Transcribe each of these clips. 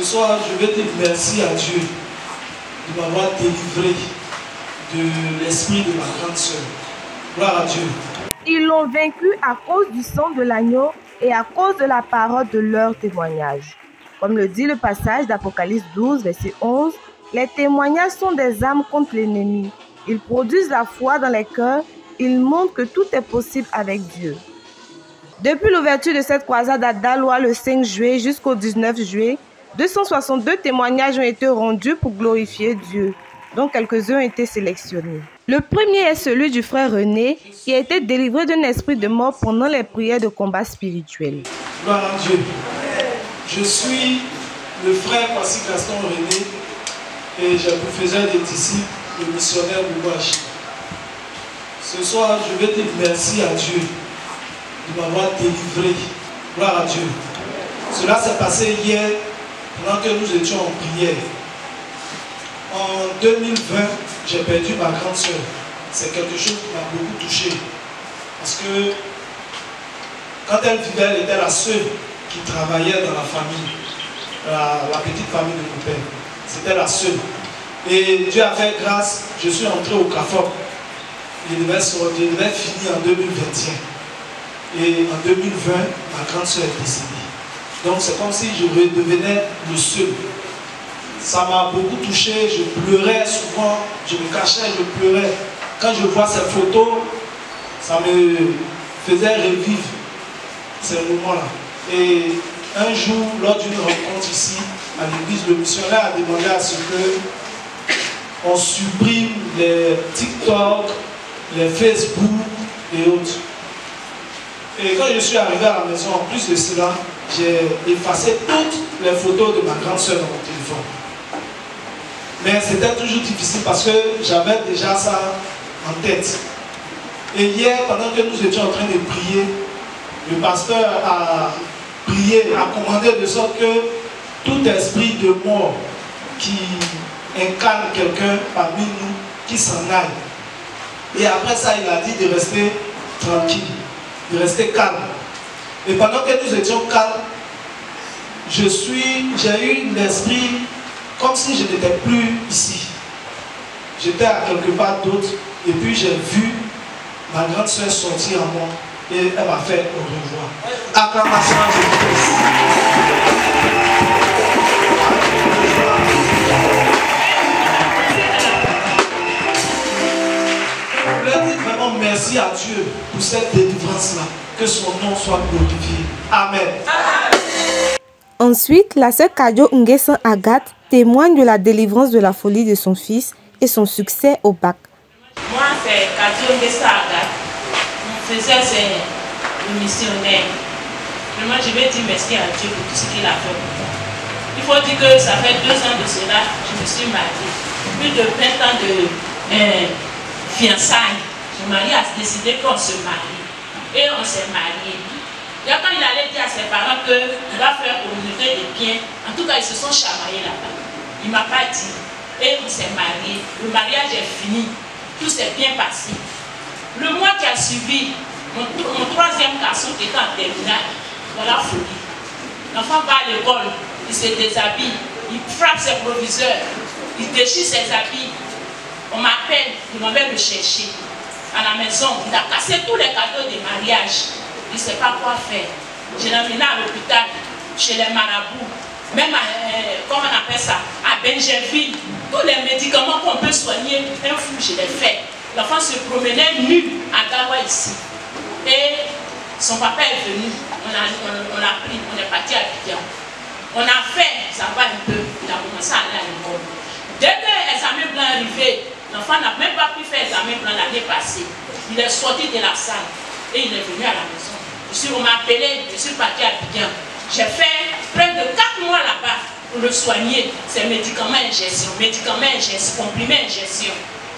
Ce soir, je vais dire merci à Dieu de m'avoir délivré de l'esprit de ma grande sœur. Gloire à Dieu. Ils l'ont vaincu à cause du sang de l'agneau et à cause de la parole de leur témoignage. Comme le dit le passage d'Apocalypse 12, verset 11, les témoignages sont des armes contre l'ennemi. Ils produisent la foi dans les cœurs. Ils montrent que tout est possible avec Dieu. Depuis l'ouverture de cette croisade à Dalois le 5 juillet jusqu'au 19 juillet, 262 témoignages ont été rendus pour glorifier Dieu, dont quelques-uns ont été sélectionnés. Le premier est celui du frère René, qui a été délivré d'un esprit de mort pendant les prières de combat spirituel. Gloire à Dieu. Je suis le frère Kwasi Gaston René et je vous faisais des disciples, le missionnaire Mouachi. Ce soir, je vais dire merci à Dieu de m'avoir délivré. Gloire à Dieu. Cela s'est passé hier pendant que nous étions en prière. En 2020, j'ai perdu ma grande soeur. C'est quelque chose qui m'a beaucoup touché. Parce que quand elle vivait, elle était la seule qui travaillait dans la famille, la, petite famille de mon père. C'était la seule. Et Dieu a fait grâce, je suis entré au CAFOP. Je devais finir en 2021. Et en 2020, ma grande soeur est décédée. Donc c'est comme si je redevenais le seul. Ça m'a beaucoup touché, je pleurais souvent, je me cachais, je pleurais. Quand je vois ces photos, ça me faisait revivre ces moments-là. Et un jour, lors d'une rencontre ici, à l'église, le missionnaire a demandé à ce que on supprime les TikTok, les Facebook et autres. Et quand je suis arrivé à la maison, en plus de cela, j'ai effacé toutes les photos de ma grande soeur dans mon téléphone. Mais c'était toujours difficile parce que j'avais déjà ça en tête. Et hier, pendant que nous étions en train de prier, le pasteur a prié, a commandé de sorte que tout esprit de mort qui incarne quelqu'un parmi nous, qui s'en aille. Et après ça, il a dit de rester tranquille, de rester calme. Et pendant que nous étions calmes, je suis, j'ai eu l'esprit comme si je n'étais plus ici. J'étais à quelque part d'autre et puis j'ai vu ma grande soeur sortir en moi et elle m'a fait au revoir. Acclamation à Je vraiment merci à Dieu pour cette délivrance-là. Que son nom soit glorifié. Amen. Ensuite, la sœur Kadio Nguessan Agathe témoigne de la délivrance de la folie de son fils et son succès au bac. Moi, c'est Kadio Nguessan Agathe. Mon frère, c'est le missionnaire. Vraiment, je vais dire merci à Dieu pour tout ce qu'il a fait pour moi. Il faut dire que ça fait deux ans de cela, je me suis mariée. Plus de 20 ans de euh, fiançailles. Mon mari a décidé qu'on se marie. Et on s'est mariés. Et quand il allait dire à ses parents qu'il va faire communauté de biens, en tout cas, ils se sont chamaillés là-bas. Il ne m'a pas dit. Et on s'est mariés. Le mariage est fini. Tout s'est bien passé. Le mois qui a suivi, mon, troisième garçon qui était en terminale, la folie. L'enfant va à l'école, il se déshabille, il frappe ses proviseurs, il déchire ses habits. On m'appelle, il m'en le chercher à la maison. Il a cassé tous les cadeaux de mariage. Il ne sait pas quoi faire. Je l'ai emmené à l'hôpital, chez les marabouts, même à, euh, on appelle ça, à Benjerville. Tous les médicaments qu'on peut soigner, un fou, je l'ai fait. L'enfant se promenait nu à Gawa ici. Et son papa est venu. On a, on, a pris, on est parti à Abidjan. On a fait, ça va un peu, il a commencé à aller à l'école. Dès que l'examen blanc est arrivé, l'enfant n'a même pas pu faire l'examen blanc l'année passée. Il est sorti de la salle et il est venu à la maison. Suis, on m'a appelé, je suis parti à Abidjan. J'ai fait près de 4 mois là-bas pour le soigner. C'est médicaments injection, médicaments injection, comprimés injection.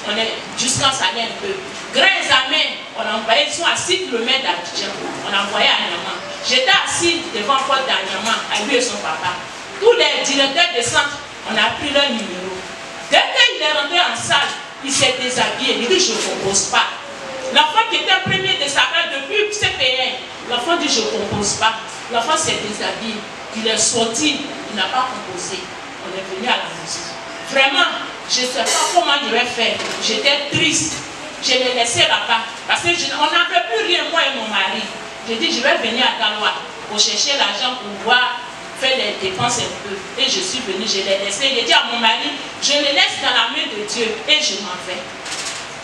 On est jusqu'à ça un peu. Grand examen, on a envoyé, ils sont à 6 km d'Abidjan. On a envoyé à Niaman. J'étais assis devant le porte d'Aniaman, à lui et son papa. Tous les directeurs de centre, on a pris leur numéro. Dès qu'il est rentré en salle, il s'est déshabillé. Il dit Je ne compose pas. L'enfant qui était premier de sa classe depuis CPN, l'enfant dit Je ne compose pas. L'enfant s'est déshabillé. il est sorti, il n'a pas composé. On est venu à la maison. Vraiment, je ne sais pas comment je vais faire. J'étais triste. Je l'ai laissé là-bas. Parce qu'on n'avait plus rien, moi et mon mari. J'ai dit, je vais venir à Galois pour chercher l'argent pour voir faire les dépenses un peu. Et je suis venue, je l'ai laissé. J'ai dit à mon mari, je le laisse dans la main de Dieu et je m'en vais.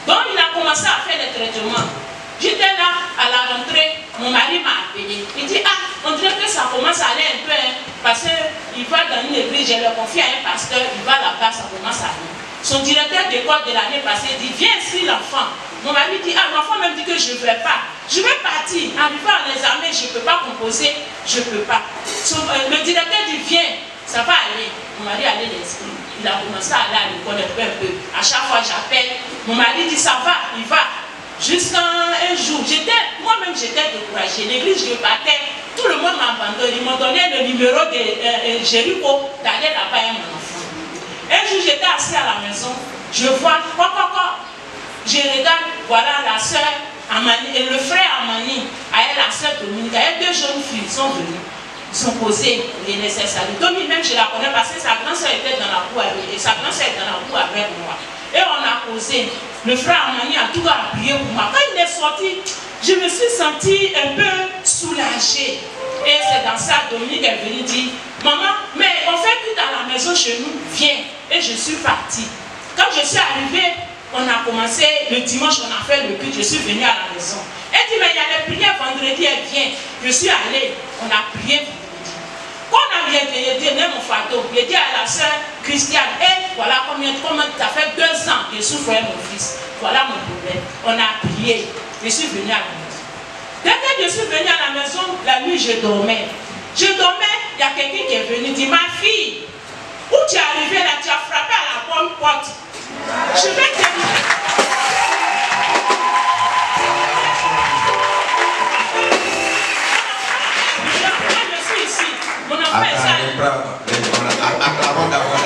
Donc il a commencé à faire les traitements. J'étais là à la rentrée, mon mari m'a appelé. Il dit, ah, on dirait que ça commence à aller un peu, hein, parce qu'il va dans une église, je le confie à un pasteur, il va là-bas, ça commence à aller. Son directeur d'école de l'année passée dit, viens inscrire l'enfant. Mon mari dit, ah, l'enfant même dit que je ne vais pas. Je vais partir. Arrivé à l'examen, je ne peux pas composer, je ne peux pas. Euh, le directeur dit, viens, ça va aller. Mon mari allait l'inscrire. Il a commencé à aller à l'école un peu, un peu. À chaque fois, j'appelle. Mon mari dit, ça va, il va. Jusqu'à un jour, j'étais, moi-même j'étais découragée. L'église, je partais, tout le monde m'a abandonné. Ils m'ont donné le numéro de euh, euh Jéricho d'aller là-bas à mon enfant. Un jour, j'étais assis à la maison, je vois, quoi, quoi, quoi. Je regarde, voilà la soeur Amani, et le frère Amani, avec la soeur Dominique, avec deux jeunes filles, sont venus. Ils sont posés les nécessaires. Dominique, même je la connais parce que sa grande soeur était dans la cour avec et sa grande soeur était dans la cour avec moi. Et on a posé. Le frère Amani a tout appuyé pour moi. Quand il est sorti, je me suis sentie un peu soulagée. Et c'est dans ça, Dominique est venu dire, maman, mais on fait tout dans la maison chez nous, viens. Et je suis partie. Quand je suis arrivée, on a commencé, le dimanche, on a fait le culte, je suis venue à la maison. Elle dit, mais il y a les prières vendredi, elle vient. Je suis allée, on a prié vendredi. Quand on a bien dit, mon fardeau, j'ai dit à la soeur Christiane, et voilà combien, comment ça fait deux ans? Que je souffre mon fils. Voilà mon problème. On a prié. Je suis venue à la maison. Dès que je suis venue à la maison, la nuit, je dormais. Je dormais, il y a quelqu'un qui est venu dire, ma fille, où tu es arrivée là, tu as frappé à la bonne porte. Je vais te dire. Je suis ici. Mon enfant est ça. Acclamons d'abord.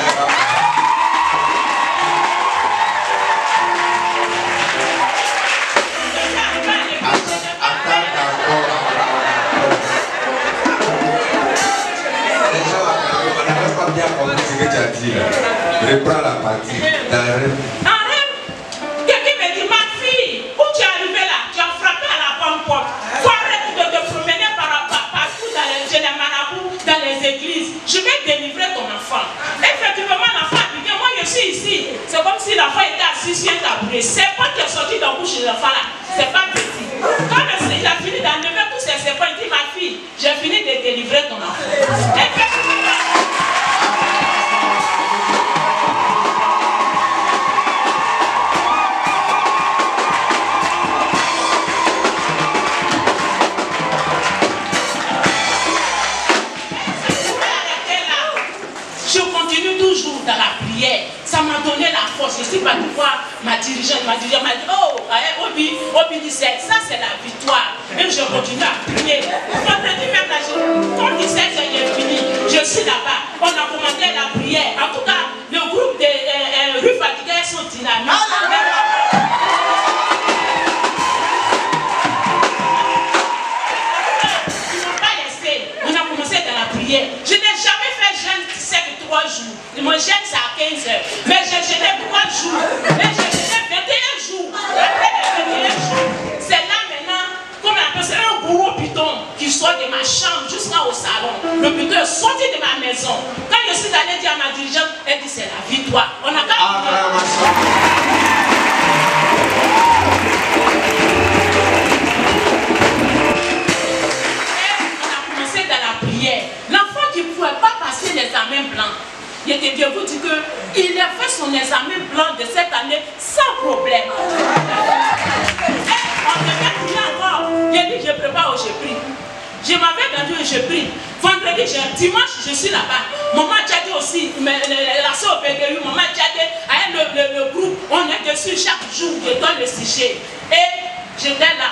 que tu as dit là. Reprends la partie. Dans rêve. Quelqu'un me dit, ma fille, où tu es arrivée là? Tu as frappé à la bonne porte. Faut arrêter de te promener par, partout dans les, marabouts, dans les églises. Je vais délivrer ton enfant. Effectivement, l'enfant a dit, moi je suis ici. C'est comme si l'enfant était assis sur un tabouret. C'est pas qui est sorti d'un bouche de l'enfant là. C'est pas petit. Quand il a fini d'enlever tous ses serpents, il dit, ma fille, j'ai fini de délivrer ton enfant. Ma dit, oh, Obi, Obi dit, ça c'est la victoire. Et je continue à prier. Le piton est sorti de ma maison. Quand je suis allé dire à ma dirigeante, elle dit c'est la victoire. On a quand L'enfant qui ne pouvait pas passer l'examen blanc, il était bien vous dire qu'il a fait son examen blanc de cette année sans problème. Et on devait prier encore. Il a dit, je prépare, je prie. Je m'avais rendu et je prie. Vendredi, dimanche, je suis là-bas. Maman Djadé aussi, la soeur PDU, maman Djadé, avec le, le, le, groupe, on est dessus chaque jour, je donne le sujet. Et j'étais là.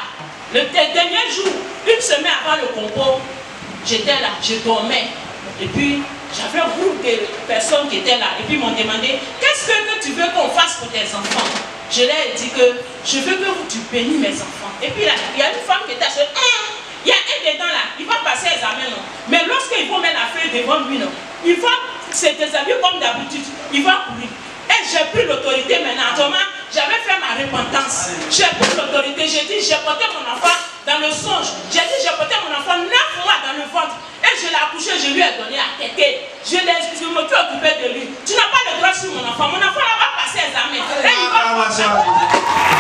Le dernier jour, une semaine avant le concours, J'étais là, je dormais. Et puis, j'avais un groupe de personnes qui étaient là. Et puis, ils m'ont demandé, qu'est-ce que tu veux qu'on fasse pour tes enfants? Je leur ai dit que je veux que tu bénis mes enfants. Et puis, là, il y a une femme qui était à ce Il y a un dedans là, il va passer l'examen. non? Mais lorsqu'il faut mettre la feuille devant lui, non, il va se déshabiller comme d'habitude. Il va courir. Et j'ai pris l'autorité maintenant. Autrement, j'avais fait ma repentance. J'ai pris l'autorité. J'ai dit, j'ai porté mon enfant dans le songe. J'ai dit, j'ai porté mon enfant neuf mois dans le ventre. Et je l'ai accouché, je lui ai donné à quelqu'un. Je, l'ai- je me suis occupé de lui. Tu n'as pas de droit sur mon enfant. Mon enfant là va passer l'examen. Et il va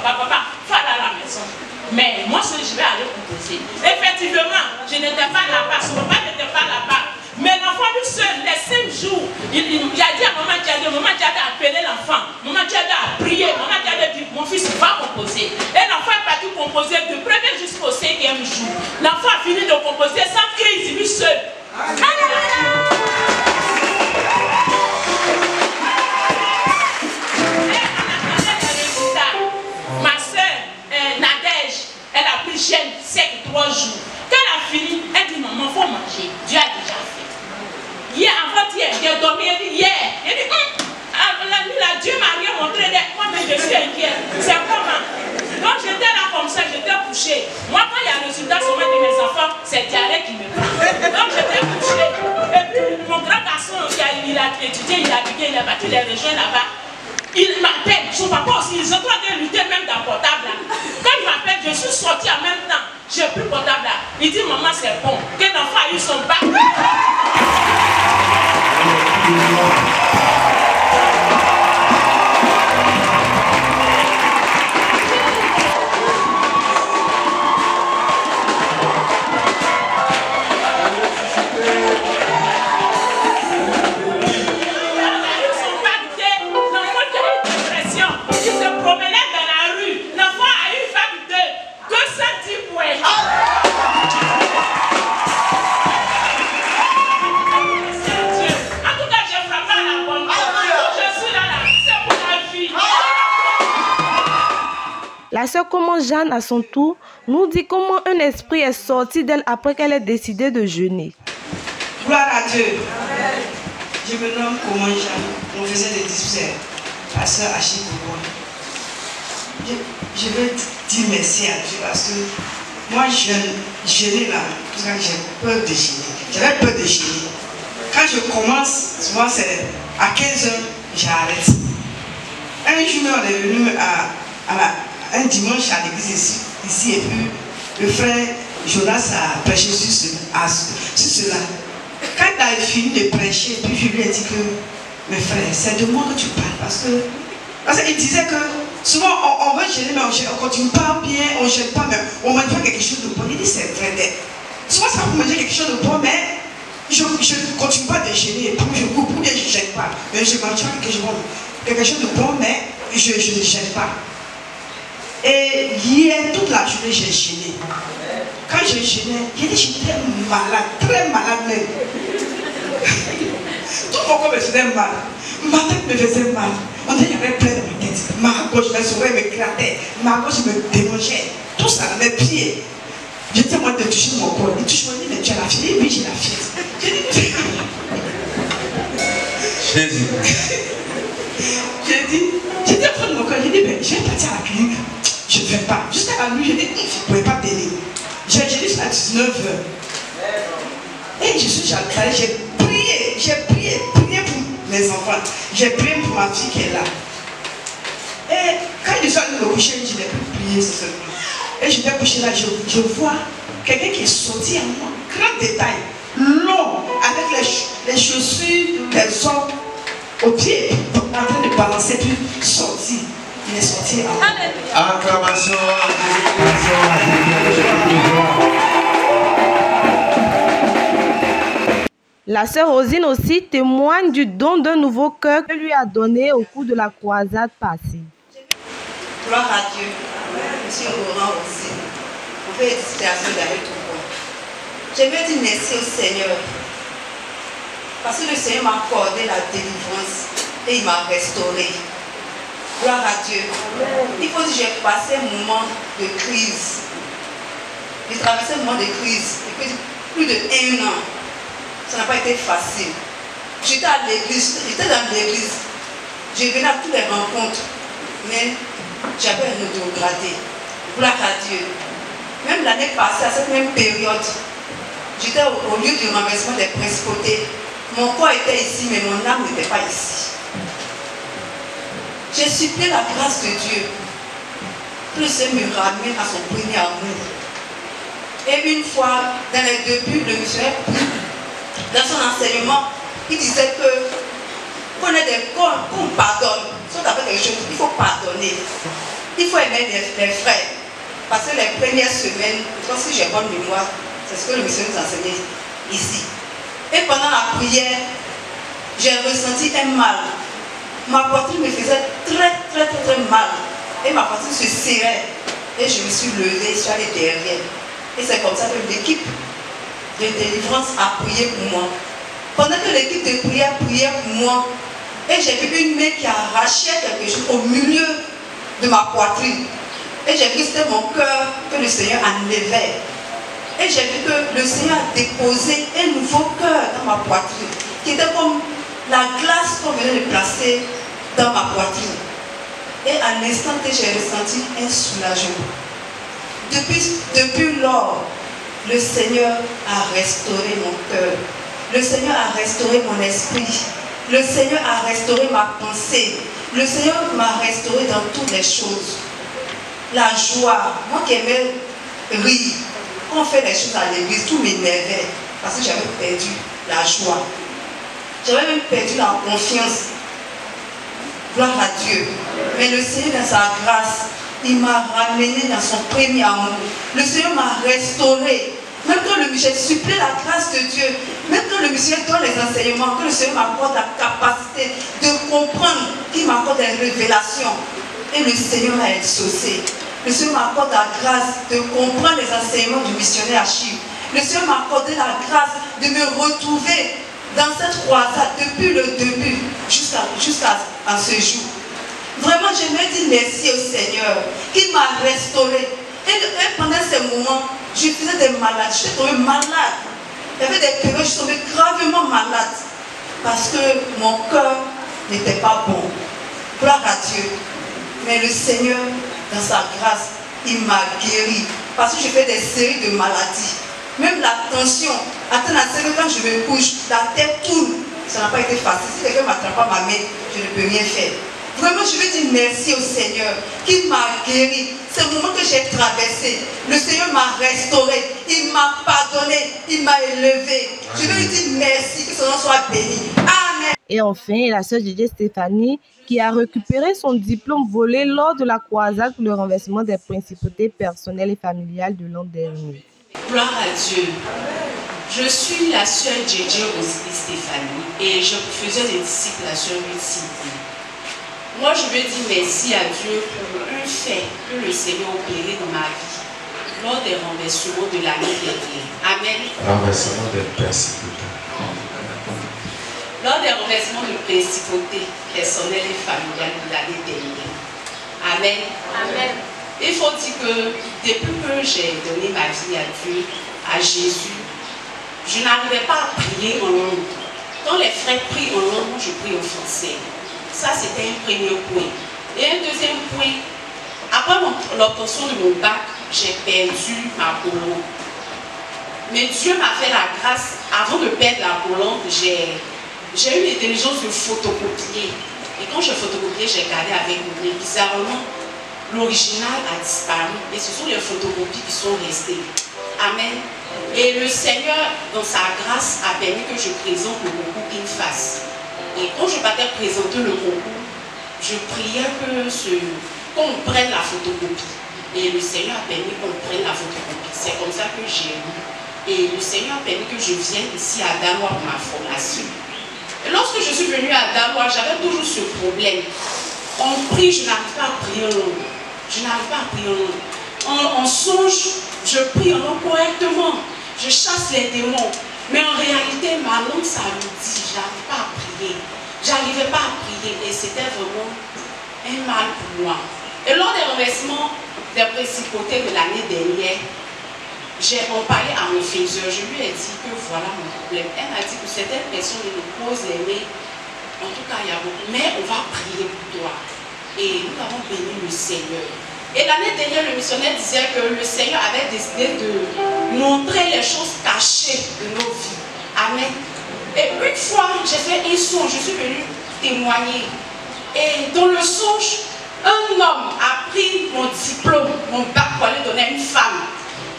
papa, papa, aller à la maison. Mais moi, je vais aller composer. Effectivement, je n'étais pas là-bas. Son papa n'était pas là-bas. Mais l'enfant lui seul, les 5 jours, il, il, il a dit à maman Diadé, maman a appelé l'enfant. Maman Diadé a prié. Maman Diadé a dit, mon fils va composer. Et l'enfant est parti composer du premier jusqu'au cinquième jour. L'enfant a fini de composer chaîne sec trois jours. Quand elle a fini, elle dit Maman, faut manger. Dieu a déjà fait. Hier, avant-hier, j'ai dormi, elle dit Hier. Elle dit Hum, ah, La nuit, là, Dieu m'a rien montré. Moi, mais je suis inquiet. C'est comment? Donc, j'étais là comme ça, j'étais couché. Moi, quand il y a résultat seulement de mes enfants, c'est diarrhée qui me prend. Donc, j'étais couché. Et puis, mon grand garçon, qui a, il a étudié, il a étudié, il a battu les régions là-bas. Il m'appelle, son papa aussi, ils sont en train de lutter même dans le portable. Quand il m'appelle, je suis sorti en même temps. J'ai pris le portable là. Il dit, maman, c'est bon. Qu'un enfant a eu son bac? Jeanne, à son tour, nous dit comment un esprit est sorti d'elle après qu'elle ait décidé de jeûner. Gloire à Dieu. Je me nomme Comment Jean. On faisait des disputes. Pasteur Achille. Je, je veux dire merci à Dieu parce que moi, je jeûnais là, parce que j'ai peur de jeûner. J'avais peur de jeûner. Quand je commence, souvent c'est à 15h, j'arrête. Un jour, on est venu à, à la- un dimanche à l'église ici, ici, et puis le frère Jonas a prêché sur, ce- sur cela. Quand il a fini de prêcher, puis je lui ai dit que, mes frères, c'est de moi que tu parles. Parce que parce qu'il disait que souvent on, veut gêner, mais on ne continue pas bien, on ne gêne pas, mais on mange pas quelque chose de bon. Il dit c'est vrai. mais Souvent ça peut manger quelque chose de bon, mais je ne continue pas de gêner. Puis je coupe, ou bien je ne gêne pas. Mais je mange quelque chose, de bon, quelque chose de bon, mais je ne gêne pas. Et hier, toute la journée, j'ai gêné. Quand je gênais, j'étais malade, très malade même. Tout mon corps me faisait mal. Ma tête me faisait mal. On dirait qu'il y avait plein dans ma tête. Ma gauche, mes oreilles m'éclataient. Ma gauche me démangeait. Tout ça, mes pieds. J'étais train de toucher mon corps. Il touche nez, mais tu as la fièvre. Oui, j'ai la fièvre. J'ai dit, Jésus. J'ai dit, j'étais en train de mon corps. J'ai dit, ben, je vais partir à la clinique. Je ne vais pas. Jusqu'à la nuit, j'ai dit, je ne pouvais pas tenir. J'ai dit, c'est à 19h. Et je suis allée, j'ai prié, j'ai prié, prié pour mes enfants. J'ai prié pour ma fille qui est là. Et quand je suis allée me coucher, je n'ai plus prié ce seulement. Et je vais coucher là, je, je vois quelqu'un qui est sorti à moi, grand détail, long, avec les, les chaussures des hommes au pied, en train de balancer, puis sorti. Il est sorti à moi. Acclamation à La sœur Rosine aussi témoigne du don d'un nouveau cœur que lui a donné au cours de la croisade passée. Gloire à Dieu. Monsieur Laurent aussi. On fait discuter avec tout le monde. Je veux dire merci au Seigneur. Parce que le Seigneur m'a accordé la délivrance et il m'a restauré. Gloire à Dieu. Il faut dire que j'ai passé un moment de crise. J'ai traversé un moment de crise depuis plus de un an. ça n'a pas été facile. J'étais à l'église, j'étais dans l'église. Je venais à toutes les rencontres, mais j'avais un autogradé. Gloire à Dieu. Même l'année passée, à cette même période, j'étais au, au lieu du renversement des principautés. Mon corps était ici, mais mon âme n'était pas ici. J'ai supplié la grâce de Dieu que le Seigneur me ramène à son premier amour. Et une fois, dans les débuts, le missionnaire, dans son enseignement, il disait que qu'on est des qu'on qu'on pardonne. Si on a fait quelque chose, il faut pardonner. Il faut aimer les, frères. Parce que les premières semaines, je pense que j'ai bonne mémoire, c'est ce que le missionnaire nous enseignait ici. Et pendant la prière, j'ai ressenti un mal. Ma poitrine me faisait très, très, très, très mal. Et ma poitrine se serrait. Et je me suis levée, je suis allée derrière. Et c'est comme ça que l'équipe de délivrance a prié pour moi. Pendant que l'équipe de prière priait pour moi, et j'ai vu une main qui arrachait quelque chose au milieu de ma poitrine. Et j'ai vu que c'était mon cœur que le Seigneur enlevait. Et j'ai vu que le Seigneur a déposé un nouveau cœur dans ma poitrine, qui était comme la glace qu'on venait de placer dans ma poitrine. Et à l'instant que j'ai ressenti un soulagement. Depuis, depuis lors, le Seigneur a restauré mon cœur. Le Seigneur a restauré mon esprit. Le Seigneur a restauré ma pensée. Le Seigneur m'a restauré dans toutes les choses. La joie, moi qui aimais rire, quand on fait les choses à l'église, tout m'énervait parce que j'avais perdu la joie. J'avais même perdu la confiance. Gloire à Dieu. Mais le Seigneur, dans sa grâce, il m'a ramené dans son premier amour. Le Seigneur m'a restauré. Même quand le j'ai supplié la grâce de Dieu, même quand le missionnaire donne les enseignements, que le Seigneur m'accorde la capacité de comprendre, qu'il m'accorde des révélations. Et le Seigneur m'a exaucé. Le Seigneur m'accorde la grâce de comprendre les enseignements du missionnaire Achille. Le Seigneur m'a accordé la grâce de me retrouver dans cette croisade depuis le début jusqu'à à ce jour. Vraiment, j'aimerais dire merci au Seigneur qui m'a restauré. Et, et pendant ces moments, je faisais des malades. J'étais tombée malade. Il y avait des périodes, je suis tombée gravement malade. Parce que mon cœur n'était pas bon. Gloire à Dieu. Mais le Seigneur, dans sa grâce, il m'a guéri. Parce que je fais des séries de maladies. Même la tension, série, quand je me couche, la tête tourne. Ça n'a pas été facile. Si quelqu'un ne m'attrape pas ma main, je ne peux rien faire. Vraiment, je veux dire merci au Seigneur qui m'a guéri. C'est le moment que j'ai traversé. Le Seigneur m'a restauré. Il m'a pardonné. Il m'a élevé. Je veux lui dire merci. Que son nom soit béni. Amen. Et enfin, la sœur Didier Stéphanie qui a récupéré son diplôme volé lors de la croisade pour le renversement des principautés personnelles et familiales de l'an dernier. Gloire à Dieu. Je suis la sœur Djedje Rosely Stéphanie et je faisais des disciples la sœur Lucie. Moi, je veux dire merci à Dieu pour un fait que le Seigneur a opéré dans ma vie lors des renversements de l'année dernière. Amen. Renversement des principautés. Lors des renversements de principautés personnelles et familiales de l'année dernière. Amen. Amen. Il faut dire que depuis que j'ai donné ma vie à Dieu, à Jésus, je n'arrivais pas à prier en langue. Quand les frères prient en langue, je prie en français. Ça, c'était un premier point. Et un deuxième point, après mon- l'obtention de mon bac, j'ai perdu ma colonne. Mais Dieu m'a fait la grâce, avant de perdre la colonne, j'ai eu l'intelligence de photocopier. Et quand je photocopiais, j'ai gardé avec. Mais bizarrement, l'original a disparu. Et ce sont les photocopies qui sont restées. Amen. Et le Seigneur, dans sa grâce, a permis que je présente le concours qu'il fasse. Et quand je partais présenter le concours, je priais que ce, qu'on prenne la photocopie. Et le Seigneur a permis qu'on prenne la photocopie. C'est comme ça que j'ai eu. Et le Seigneur a permis que je vienne ici à Dalois pour ma formation. Et lorsque je suis venue à Dalois, j'avais toujours ce problème. On prie, je n'arrive pas à prier en. Je n'arrive pas à prier en langue. En, songe, je prie en langue correctement. Je chasse les démons. Mais en réalité, ma langue, ça me dit, j'arrive pas à prier. J'arrivais pas à prier. Et c'était vraiment un mal pour moi. Et lors des renversements des principautés de l'année dernière, j'ai en parlé à mon fils, je lui ai dit que voilà mon problème. Elle m'a dit que certaines personnes nous posent les mains. En tout cas, il y a beaucoup. Mais on va prier pour toi. Et nous avons béni le Seigneur. Et l'année dernière, le missionnaire disait que le Seigneur avait décidé de montrer les choses cachées de nos vies. Amen. Et une fois, j'ai fait un songe, je suis venue témoigner. Et dans le songe, un homme a pris mon diplôme, mon bac pour aller donner à une femme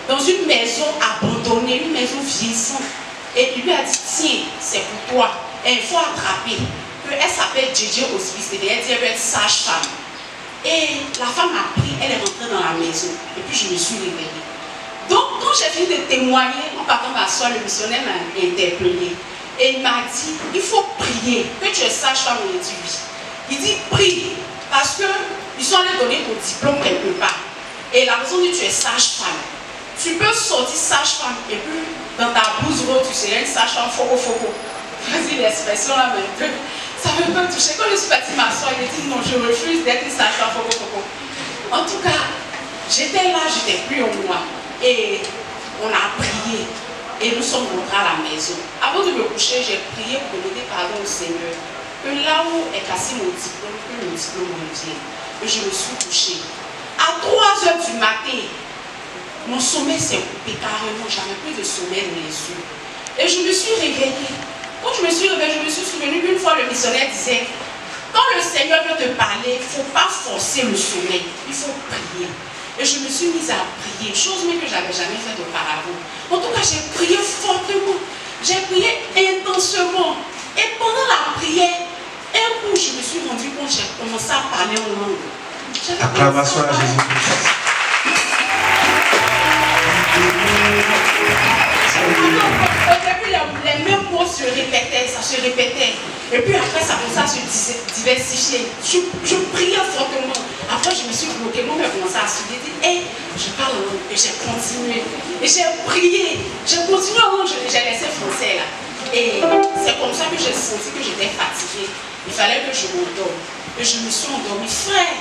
dans une maison abandonnée, une maison vieillissante. Et il lui a dit, tiens, c'est pour toi. Il faut attraper. Elle s'appelle Gigi Hospice. Et elle dit, elle veut être sage-femme. Et la femme a pris, elle est rentrée dans la maison. Et puis je me suis réveillée. Donc, quand j'ai fini de témoigner, en partant m'asseoir, le missionnaire m'a interpellé. Et il m'a dit, il faut prier. Que tu es sage-femme, il dit. Il dit, prie. Parce qu'ils sont allés donner ton diplôme quelque part. Et la personne dit, tu es sage-femme. Tu peux sortir sage-femme et puis dans ta blouse tu serais une sage-femme foco foco. Vas-y, l'expression là maintenant. Ça ne veut pas toucher. Quand je suis partie m'asseoir, il a dit non, je refuse d'être foco foco. En tout cas, j'étais là, j'étais plus au moi. Et on a prié. Et nous sommes rentrés à la maison. Avant de me coucher, j'ai prié pour demander pardon au Seigneur. Que là où est cassé mon diplôme, que mon diplôme revienne. Et je me suis couchée. À 3 heures du matin, mon sommeil s'est coupé carrément, j'avais plus de sommeil dans les yeux. Et je me suis réveillée. Quand je me suis réveillée, je me suis souvenue qu'une fois le missionnaire disait, quand le Seigneur veut te parler, il ne faut pas forcer le sommeil, il faut prier. Et je me suis mise à prier, chose même que je n'avais jamais faite auparavant. En tout cas, j'ai prié fortement, j'ai prié intensément. Et pendant la prière, un coup, je me suis rendu compte, j'ai commencé à parler en langue. Acclamation à Jésus-Christ. Les mêmes mots se répétaient, ça se répétait. Et puis après, ça commençait à se diversifier. Je, priais fortement. Après, je me suis bloquée. Moi, je commençais à dire, hé, je parle. Et j'ai continué. Et j'ai prié. J'ai continué en langue. J'ai laissé français là. Et c'est comme ça que j'ai senti que j'étais fatiguée. Il fallait que je m'endorme. Et je me suis endormie. Frère,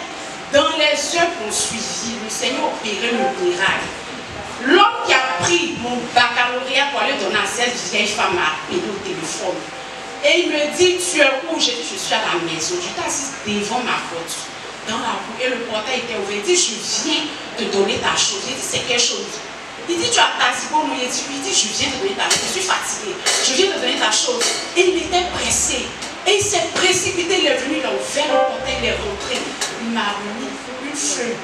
dans les heures qu'on suivit, le Seigneur opérait le miracle. L'homme qui a pris mon baccalauréat pour aller donner à cette vieille femme appelé au téléphone. Et il me dit, tu es où? Dit, je suis à la maison. J'étais assise devant ma voiture, dans la rue, et le portail était ouvert. Il dit, je viens te donner ta chose. J'ai dit, c'est quelle chose Il dit, tu as ta diplôme Il dit, il dit, je viens te donner ta chose. Je suis fatiguée. Je viens te donner ta chose. Et il était pressé. Et il s'est précipité, il est venu, il a ouvert le portail, il est rentré. Il m'a remis une feuille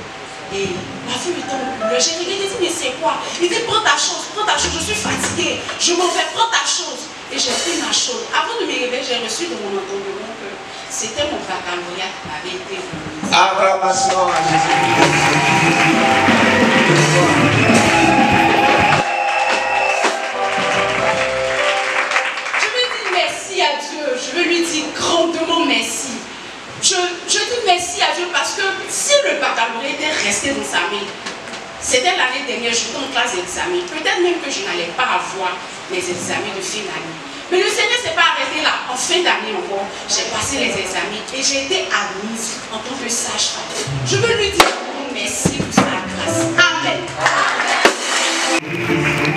et la fille était en pleurs. J'ai regardé, dit, mais c'est quoi? Il dit, prends ta chose, prends ta chose, je suis fatiguée. Je m'en vais, prends ta chose. Et j'ai pris ma chose. Avant de me réveiller, j'ai reçu de mon entendement que c'était mon baccalauréat qui m'avait été remis. Acclamation à Je examens. C'était l'année dernière, j'étais en classe d'examen. Peut-être même que je n'allais pas avoir mes examens de fin d'année. Mais le Seigneur ne s'est pas arrêté là. En fin d'année encore, j'ai passé les examens et j'ai été admise en tant que sage. Je veux lui dire merci pour sa grâce. Amen. Amen.